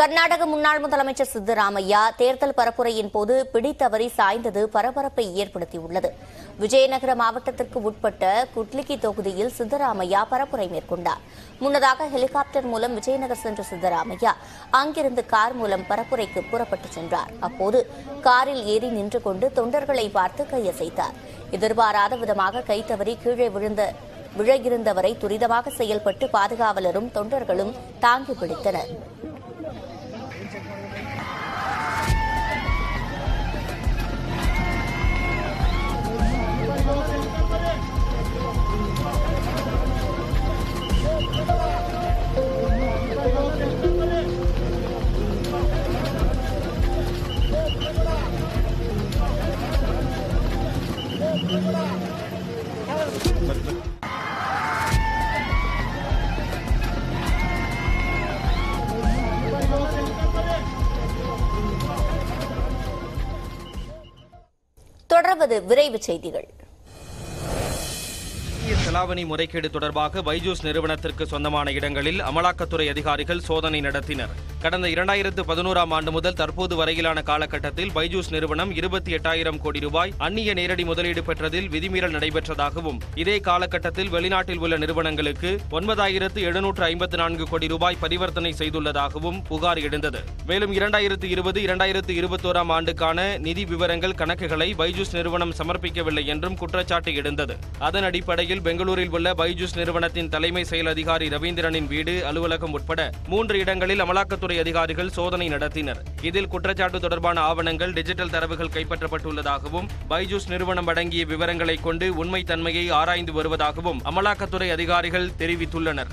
கர்நாடக முன்னாள் முதலமைச்சர் சித்தராமையா தேர்தல் பரப்புரையின் போது பிடித்தவறி சாய்ந்தது பரபரப்பை ஏற்படுத்தியுள்ளது. விஜயநகர மாவட்டத்திற்கு உட்பட்ட குட்லிக்கி தொகுதியில் சித்தராமையா பரப்புரை மேற்கொண்டார். முன்னதாக ஹெலிகாப்டர் மூலம் விஜயநகர் சென்ற சித்தராமையா அங்கிருந்து கார் மூலம் பரப்புரைக்கு புறப்பட்டு சென்றார். அப்போது காரில் ஏறி நின்று கொண்டு தொண்டர்களை பார்த்து கையசைத்தார். எதிர்பாராத விதமாக கைத்தவறி கீழே விழுந்த விழகிருந்தவரை துரிதமாக செயல்பட்டு பாதுகாவலரும் தொண்டர்களும் தாங்கி பிடித்தனர். தொடர்வது விரைவு செய்திகள். இந்திய செலாவணி முறைகேடு தொடர்பாக பைஜூஸ் நிறுவனத்திற்கு சொந்தமான இடங்களில் அமலாக்கத்துறை அதிகாரிகள் சோதனை நடத்தினர். கடந்த இரண்டாயிரத்து பதினோராம் ஆண்டு முதல் தற்போது வரையிலான காலகட்டத்தில் பைஜூஸ் நிறுவனம் இருபத்தி எட்டாயிரம் கோடி ரூபாய் அந்நிய நேரடி முதலீடு பெற்றதில் விதிமீறல் நடைபெற்றதாகவும் இதே காலகட்டத்தில் வெளிநாட்டில் உள்ள நிறுவனங்களுக்கு ஒன்பதாயிரத்து எழுநூற்று ஐம்பத்து நான்கு கோடி ரூபாய் பரிவர்த்தனை செய்துள்ளதாகவும் புகார் எழுந்தது. மேலும் இரண்டாயிரத்து இருபது இரண்டாயிரத்து இருபத்தோராம் ஆண்டுக்கான நிதி விவரங்கள் கணக்குகளை பைஜூஸ் நிறுவனம் சமர்ப்பிக்கவில்லை என்றும் குற்றச்சாட்டு எழுந்தது. அதன் அடிப்படையில் பெங்களூரில் உள்ள பைஜூஸ் நிறுவனத்தின் தலைமை செயல் அதிகாரி ரவீந்திரனின் வீடு அலுவலகம் உட்பட மூன்று இடங்களில் அமலாக்கத்துறை அதிகாரிகள் சோதனை நடத்தினர். இதில் குற்றச்சாட்டு தொடர்பான ஆவணங்கள் டிஜிட்டல் தரவுகள் கைப்பற்றப்பட்டுள்ளதாகவும் பைஜூஸ் நிறுவனம் அடங்கிய விவரங்களை கொண்டு உண்மை தன்மையை ஆராய்ந்து வருவதாகவும் அமலாக்கத்துறை அதிகாரிகள் தெரிவித்துள்ளனர்.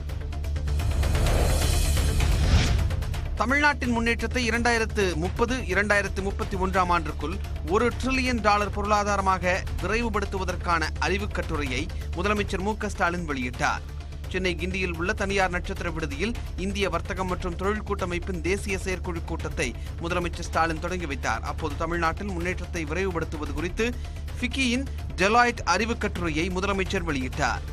தமிழ்நாட்டின் முன்னேற்றத்தை இரண்டாயிரத்து முப்பது இரண்டாயிரத்து முப்பத்தி ஒன்றாம் ஆண்டுக்குள் ஒரு டிரில்லியன் டாலர் பொருளாதாரமாக விரைவுபடுத்துவதற்கான அறிவுக் கட்டுரையை முதலமைச்சர் மு க ஸ்டாலின் வெளியிட்டார். சென்னை கிண்டியில் உள்ள தனியார் நட்சத்திர விடுதியில் இந்திய வர்த்தகம் மற்றும் தொழில் கூட்டமைப்பின் தேசிய செயற்குழு கூட்டத்தை முதலமைச்சர் ஸ்டாலின் தொடங்கி வைத்தார். அப்போது தமிழ்நாட்டில் முன்னேற்றத்தை விரைவுபடுத்துவது குறித்து ஃபிக்கியின் டெலாய்ட் அறிவுக் கட்டுரையை முதலமைச்சர் வெளியிட்டார்.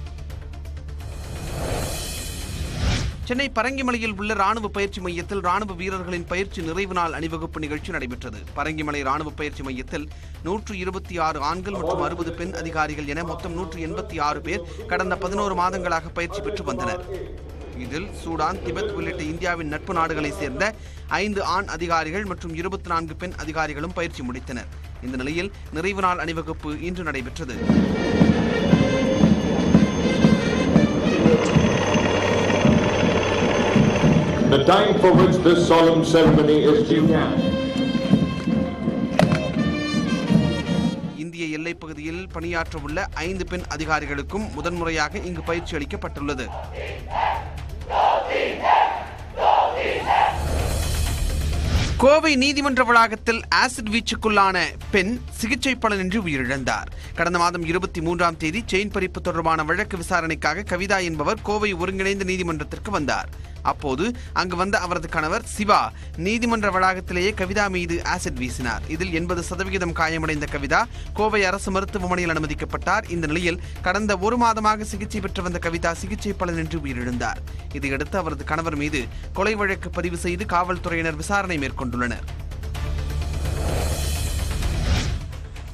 சென்னை பரங்கிமலையில் உள்ள ராணுவ பயிற்சி மையத்தில் ராணுவ வீரர்களின் பயிற்சி நிறைவு நாள் அணிவகுப்பு நிகழ்ச்சி நடைபெற்றது. பரங்கிமலை ராணுவ பயிற்சி மையத்தில் நூற்று இருபத்தி ஆறு ஆண்கள் மற்றும் அறுபது பெண் அதிகாரிகள் என மொத்தம் நூற்று எண்பத்தி ஆறு பேர் கடந்த பதினோரு மாதங்களாக பயிற்சி பெற்று வந்தனர். இதில் சூடான் திபெத் உள்ளிட்ட இந்தியாவின் நட்பு நாடுகளைச் சேர்ந்த ஐந்து ஆண் அதிகாரிகள் மற்றும் இருபத்தி நான்கு பெண் அதிகாரிகளும் பயிற்சி முடித்தனர். இந்த நிலையில் நிறைவு நாள் அணிவகுப்பு இன்று நடைபெற்றது. The time for which this solemn ceremony is due. இந்திய எல்லைப் பகுதியில் பணியாற்ற உள்ள ஐந்து பெண் அதிகாரிகளுக்கும் முதன்முறையாக இங்கு பயிற்சி அளிக்கப்பட்டுள்ளது. கோவை நீதிமன்ற வளாகத்தில் ஆசிட் வீச்சுக்குள்ளான பெண் சிகிச்சை பலனின்றி உயிரிழந்தார். கடந்த மாதம் இருபத்தி மூன்றாம் தேதி செயின் பறிப்பு தொடர்பான வழக்கு விசாரணைக்காக கவிதா என்பவர் கோவை ஒருங்கிணைந்த நீதிமன்றத்திற்கு வந்தார். அப்போது அங்கு வந்த அவரது கணவர் சிவா நீதிமன்ற வளாகத்திலேயே கவிதா மீது ஆசிட் வீசினார். இதில் எண்பது சதவிகிதம் காயமடைந்த கவிதா கோவை அரசு மருத்துவமனையில் அனுமதிக்கப்பட்டார். இந்த நிலையில் கடந்த ஒரு மாதமாக சிகிச்சை பெற்று வந்த கவிதா சிகிச்சை பலனின்றி உயிரிழந்தார். இதையடுத்து அவரது கணவர் மீது கொலை வழக்கு பதிவு செய்து காவல்துறையினர் விசாரணை மேற்கொண்டுள்ளனர்.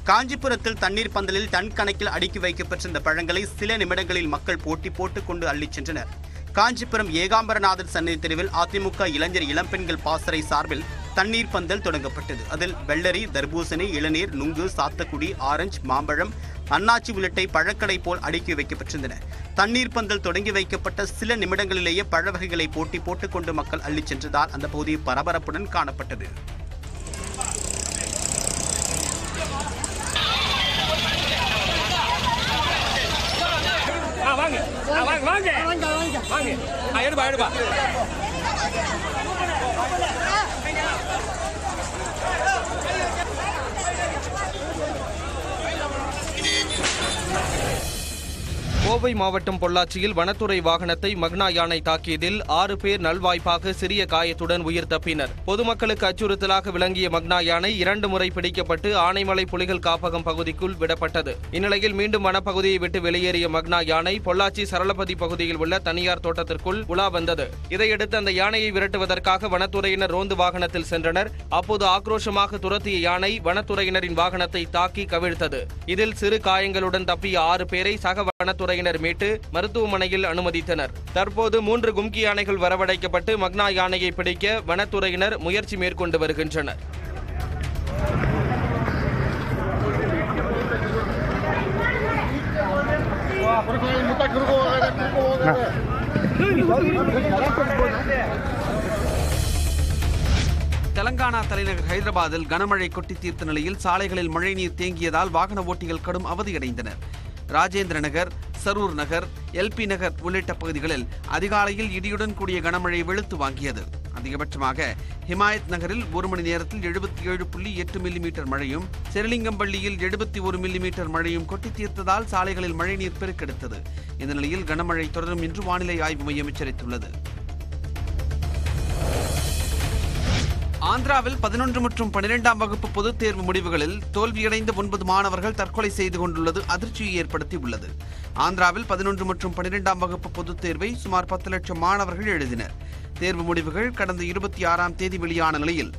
காஞ்சிபுரத்தில் தண்ணீர் பந்தலில் டன் கணக்கில் அடுக்கி வைக்கப்பட்டிருந்த பழங்களை சில நிமிடங்களில் மக்கள் போட்டி போட்டுக் கொண்டு அள்ளிச் சென்றனர். காஞ்சிபுரம் ஏகாம்பரநாதர் சன்னதி தெருவில் அதிமுக இளைஞர் இளம்பெண்கள் பாசறை சார்பில் தண்ணீர் பந்தல் தொடங்கப்பட்டது. அதில் வெள்ளரி தர்பூசணி இளநீர் நுங்கு சாத்தக்குடி ஆரஞ்சு மாம்பழம் அன்னாச்சி உள்ளிட்ட பழக்கடை போல் அடுக்கி வைக்கப்பட்டிருந்தன. தண்ணீர் பந்தல் தொடங்கி வைக்கப்பட்ட சில நிமிடங்களிலேயே பழ வகைகளை போட்டி போட்டுக்கொண்டு மக்கள் அள்ளிச் சென்றதால் அந்த பகுதி பரபரப்புடன் காணப்பட்டது. வாங்க வாங்க. வாங்க எடுப்பா எடுப்பா. கோவை மாவட்டம் பொள்ளாச்சியில் வனத்துறை வாகனத்தை மக்னா யானை தாக்கியதில் ஆறு பேர் நல்வாய்ப்பாக சிறிய காயத்துடன் உயிர் தப்பினர் பொதுமக்களுக்கு அச்சுறுத்தலாக விளங்கிய மக்னா யானை இரண்டு முறை பிடிக்கப்பட்டு ஆனைமலை புலிகள் காப்பகம் பகுதிக்குள் விடப்பட்டது. இந்நிலையில் மீண்டும் வனப்பகுதியை விட்டு வெளியேறிய மக்னா யானை பொள்ளாச்சி சரளபதி பகுதியில் உள்ள தனியார் தோட்டத்திற்குள் உலா வந்தது. இதையடுத்து அந்த யானையை விரட்டுவதற்காக வனத்துறையினர் ரோந்து வாகனத்தில் சென்றனர். அப்போது ஆக்ரோஷமாக துரத்திய யானை வனத்துறையினரின் வாகனத்தை தாக்கி கவிழ்த்தது. இதில் சிறு காயங்களுடன் தப்பிய ஆறு பேரை சக வனத்துறையினர் மீட்டு மருத்துவமனையில் அனுமதித்தனர். தற்போது மூன்று கும்கி யானைகள் வரவழைக்கப்பட்டு மக்னா யானையை பிடிக்க வனத்துறையினர் முயற்சி மேற்கொண்டு வருகின்றனர். தெலங்கானா தலைநகர் ஹைதராபாத்தில் கனமழை கொட்டி தீர்த்த நிலையில் சாலைகளில் மழைநீர் தேங்கியதால் வாகன ஓட்டிகள் கடும் அவதியடைந்தனர். ராஜேந்திர நகர் சரூர் நகர் எல்பி நகர் உள்ளிட்ட பகுதிகளில் அதிகாலையில் இடியுடன் கூடிய கனமழை வெளுத்து வாங்கியது. அதிகபட்சமாக ஹிமாயத் நகரில் ஒரு மணி நேரத்தில் எழுபத்தி ஏழு புள்ளி எட்டு மில்லிமீட்டர் மழையும் செரிலிங்கம்பள்ளியில் எழுபத்தி ஒரு மில்லிமீட்டர் மழையும் கொட்டி தீர்த்ததால் சாலைகளில் மழைநீர் பெருக்கெடுத்தது. இந்த நிலையில் கனமழை தொடரும் என்று வானிலை ஆய்வு மையம் எச்சரித்துள்ளது. ஆந்திராவில் பதினொன்று மற்றும் பனிரெண்டாம் வகுப்பு பொதுத் தேர்வு முடிவுகளில் தோல்வியடைந்த ஒன்பது மாணவர்கள் தற்கொலை செய்து கொண்டுள்ளது அதிர்ச்சியை ஏற்படுத்தி உள்ளது. ஆந்திராவில் பதினொன்று மற்றும் பனிரெண்டாம் வகுப்பு பொதுத் தேர்வை சுமார் பத்து லட்சம் மாணவர்கள் எழுதினர். தேர்வு முடிவுகள் கடந்த இருபத்தி ஆறாம் தேதி வெளியான நிலையில்.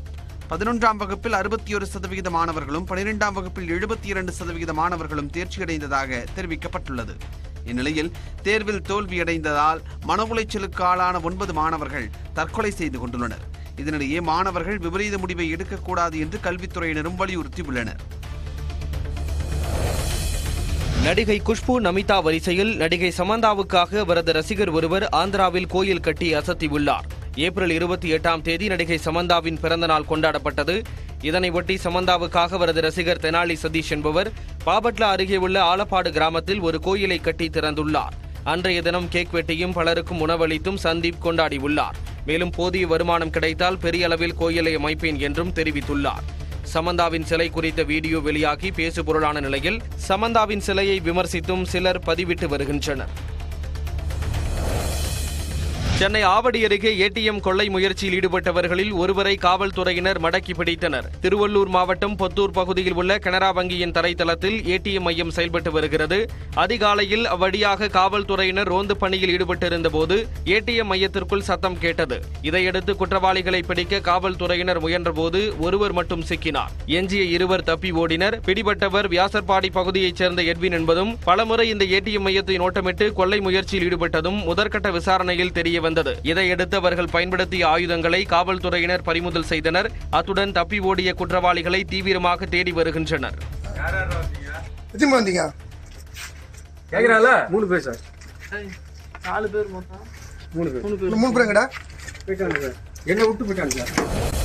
பதினொன்றாம் வகுப்பில் அறுபத்தி ஒரு சதவிகித மாணவர்களும் பனிரெண்டாம் வகுப்பில் எழுபத்தி இரண்டு சதவிகித மாணவர்களும் தேர்ச்சியடைந்ததாக தெரிவிக்கப்பட்டுள்ளது. இந்நிலையில் தேர்வில் தோல்வியடைந்ததால் மன உளைச்சலுக்கு ஆளான ஒன்பது மாணவர்கள் தற்கொலை செய்து கொண்டுள்ளனர். இதனிடையே மாணவர்கள் விபரீத முடிவை எடுக்கக்கூடாது என்று கல்வித்துறையினரும் வலியுறுத்தியுள்ளனர். நடிகை குஷ்பு நமிதா வரிசையில் நடிகை சமந்தாவுக்காக அவரது ரசிகர் ஒருவர் ஆந்திராவில் கோயில் கட்டி அசத்தியுள்ளார். ஏப்ரல் இருபத்தி எட்டாம் தேதி நடிகை சமந்தாவின் பிறந்தநாள் கொண்டாடப்பட்டது. இதனை ஒட்டி சமந்தாவுக்காக அவரது ரசிகர் தெனாலி சதீஷ் என்பவர் பாபட்லா அருகே உள்ள ஆலப்பாடு கிராமத்தில் ஒரு கோயிலை கட்டி திறந்துள்ளார். அன்றைய தினம் கேக் வெட்டியும் பலருக்கும் உணவளித்தும் சந்தீப் கொண்டாடியுள்ளார். மேலும் போதிய வருமானம் கிடைத்தால் பெரிய அளவில் கோயிலை அமைப்பேன் என்றும் தெரிவித்துள்ளார். சமந்தாவின் சிலை குறித்த வீடியோ வெளியாகி பேசுபொருளான நிலையில் சமந்தாவின் சிலையை விமர்சித்தும் சிலர் பதிவிட்டு வருகின்றனர். சென்னை ஆவடி அருகே ஏடிஎம் கொள்ளை முயற்சியில் ஈடுபட்டவர்களில் ஒருவரை காவல்துறையினர் மடக்கி பிடித்தனர். திருவள்ளூர் மாவட்டம் பொத்தூர் பகுதியில் உள்ள கனரா வங்கியின் தரைத்தளத்தில் ஏடிஎம் மையம் செயல்பட்டு வருகிறது. அதிகாலையில் அவ்வழியாக காவல்துறையினர் ரோந்து பணியில் ஈடுபட்டிருந்த போது ஏடிஎம் மையத்திற்குள் சத்தம் கேட்டது. இதையடுத்து குற்றவாளிகளை பிடிக்க காவல்துறையினர் முயன்றபோது ஒருவர் மட்டும் சிக்கினார். எஞ்சிய இருவர் தப்பி ஓடினர். பிடிபட்டவர் வியாசர்பாடி பகுதியைச் சேர்ந்த எட்வின் என்பதும் பலமுறை இந்த ஏடிஎம் மையத்தை நோட்டமிட்டு கொள்ளை முயற்சியில் ஈடுபட்டதும் முதற்கட்ட விசாரணையில் தெரிய வந்தது. இதையடுத்து அவர்கள் பயன்படுத்திய ஆயுதங்களை காவல்துறையினர் பறிமுதல் செய்தனர். அத்துடன் தப்பி ஓடிய குற்றவாளிகளை தீவிரமாக தேடி வருகின்றனர். எத்தனை வந்தீங்க? கேக்குறால மூணு பேர் சார். மூணு பேர். மூணு பேர். மூணு பேர் என்ன விட்டு போயிட்டாங்க சார்.